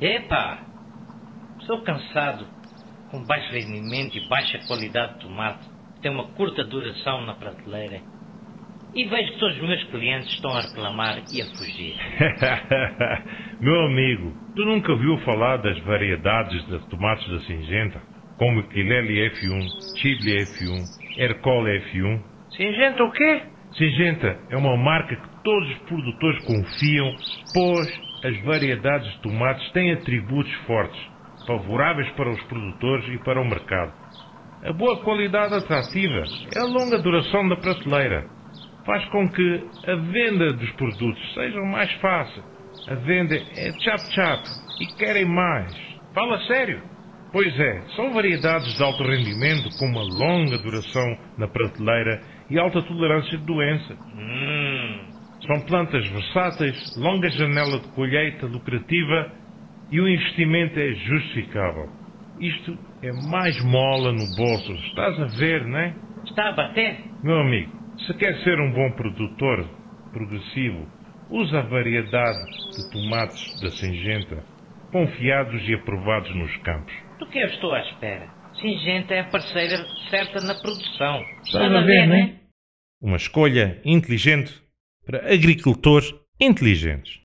Epá, sou cansado com baixo rendimento e baixa qualidade de tomate. Tem uma curta duração na prateleira. E vejo que todos os meus clientes estão a reclamar e a fugir. Meu amigo, tu nunca viu falar das variedades de tomates da Singenta? Como Quilele F1, Chile F1, Hercole F1? Singenta o quê? Singenta é uma marca que todos os produtores confiam, pois as variedades de tomates têm atributos fortes, favoráveis para os produtores e para o mercado. A boa qualidade atrativa é a longa duração da prateleira. Faz com que a venda dos produtos seja mais fácil. A venda é chap-chap e querem mais. Fala sério. Pois é, são variedades de alto rendimento com uma longa duração na prateleira e alta tolerância de doença. Hum, São plantas versáteis, longa janela de colheita lucrativa e o investimento é justificável. Isto é mais mola no bolso. Estás a ver, não é? está a bater? Meu amigo, se quer ser um bom produtor progressivo, usa a variedade de tomates da Singenta, confiados e aprovados nos campos. Do que eu estou à espera? Singenta é a parceira certa na produção. Estás a ver, não é? Uma escolha inteligente para agricultores inteligentes.